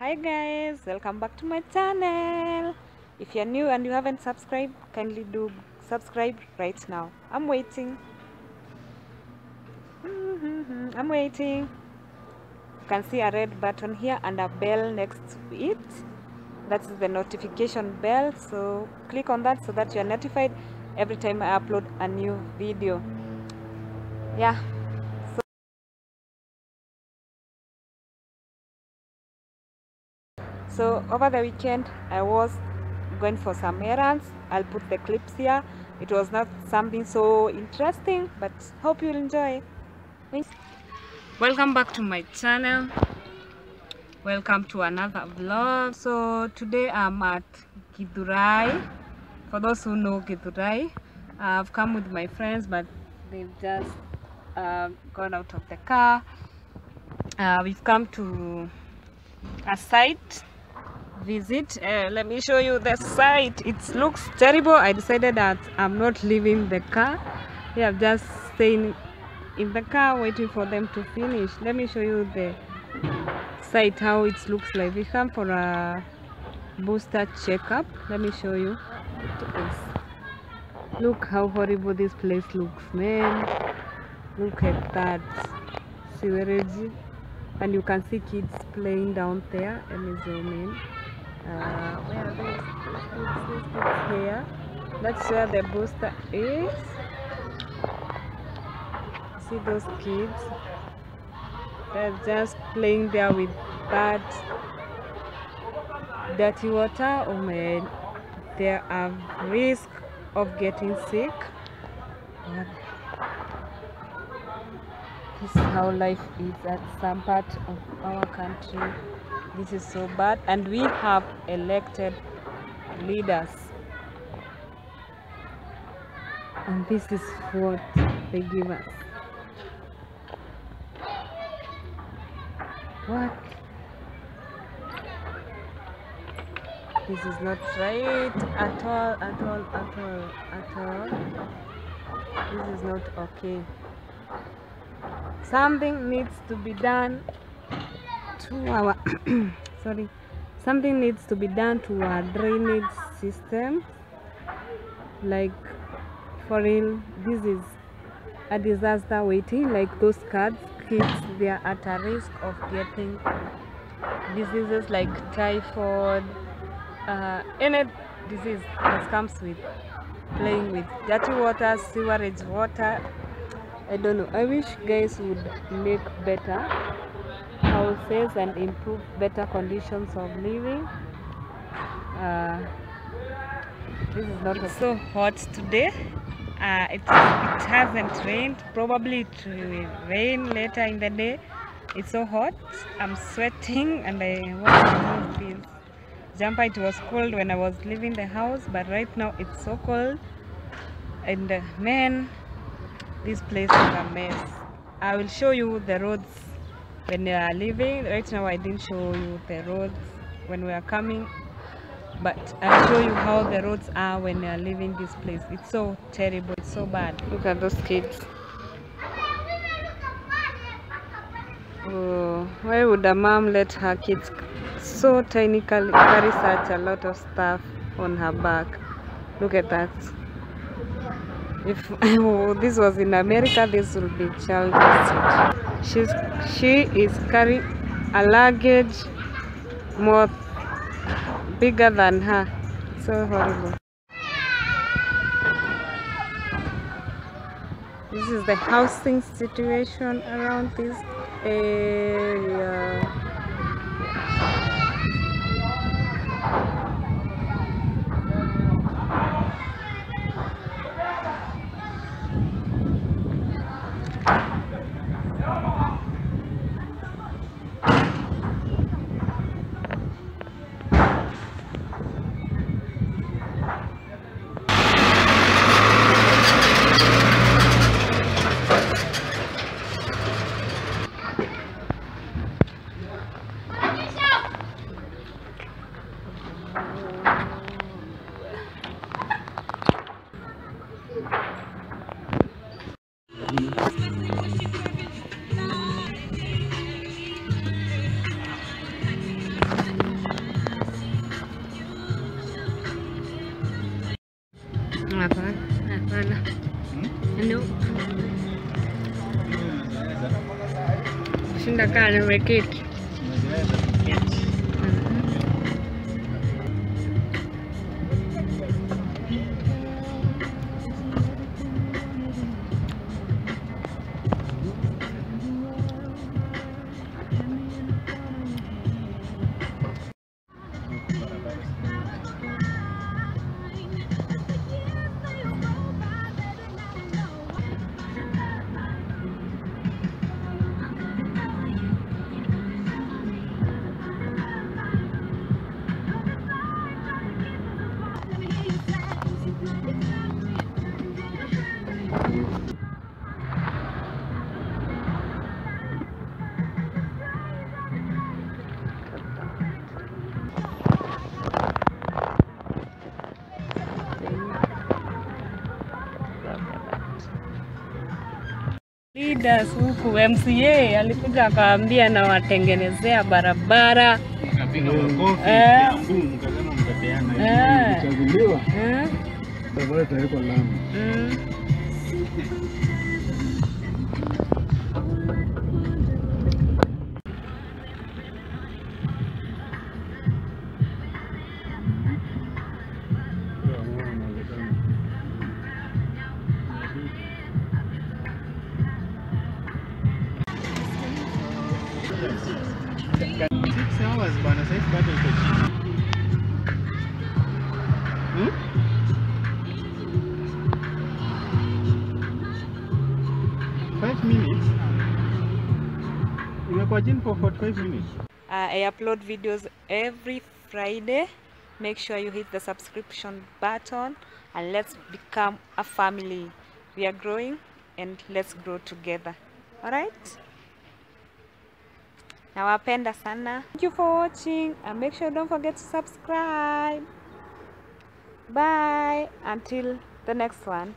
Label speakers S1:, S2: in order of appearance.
S1: Hi guys, welcome back to my channel. If you're new and you haven't subscribed, kindly do subscribe right now. I'm waiting. Mhm, I'm waiting. You can see a red button here and a bell next to it. That's the notification bell. So click on that so that you're notified every time I upload a new video. Yeah. So over the weekend, I was going for some errands. I'll put the clips here. It was not something so interesting, but hope you'll enjoy. Welcome back to my channel. Welcome to another vlog. So today I'm at Githurai. For those who know Githurai, I've come with my friends, but they've just uh, gone out of the car. Uh, we've come to a site visit. Uh, let me show you the site. It looks terrible. I decided that i'm not leaving the car. Yeah i'm just staying in the car waiting for them to finish. Let me show you the site how it looks like. We come for a booster checkup. Let me show you. Look how horrible this place looks man. Look at that sewerage. And you can see kids playing down there. Let me zoom in uh, where are those, those here. That's where the booster is. See those kids? They're just playing there with bad dirty water. Oh man. There are risk of getting sick. But this is how life is at some part of our country this is so bad. And we have elected leaders. And this is what they give us. What? This is not right at all at all at all at all. This is not okay. Something needs to be done to our sorry. Something needs to be done to our drainage system. Like for real this is a disaster waiting. Like those cards kids they are at a risk of getting diseases like typhoid uh, any disease that comes with playing with dirty water sewerage water. I don't know. I wish guys would make better houses and improve better conditions of living. Uh, this is not it's so hot today. Uh, it, it hasn't rained. Probably it will rain later in the day. It's so hot. I'm sweating and i want to this jumper it was cold when i was leaving the house but right now it's so cold. And uh, man this place is a mess. I will show you the roads when you are leaving right now i didn't show you the roads when we are coming but i'll show you how the roads are when you are leaving this place. It's so terrible it's so bad. Look at those kids. Oh why would a mom let her kids so tiny carry such a lot of stuff on her back? Look at that. If this was in america this would be child she's she is carrying a luggage more bigger than her. So horrible. This is the housing situation around this area Hapana, hapana. No. Shinda kaa nimeketi. Ida huku MCA alikuja akaambia nawatengenezea barabara. Eh. Eh. Eh.
S2: Barabara lami
S1: mm.
S3: Six hours bana, sasa bado iko chini. Five minutes? For 45 minutes.
S1: Uh, I upload videos every Friday. Make sure you hit the subscription button and let's become a family. We are growing and let's grow together. All right? Nawapenda sana. Thank you for watching and make sure don't forget to subscribe. Bye until the next one.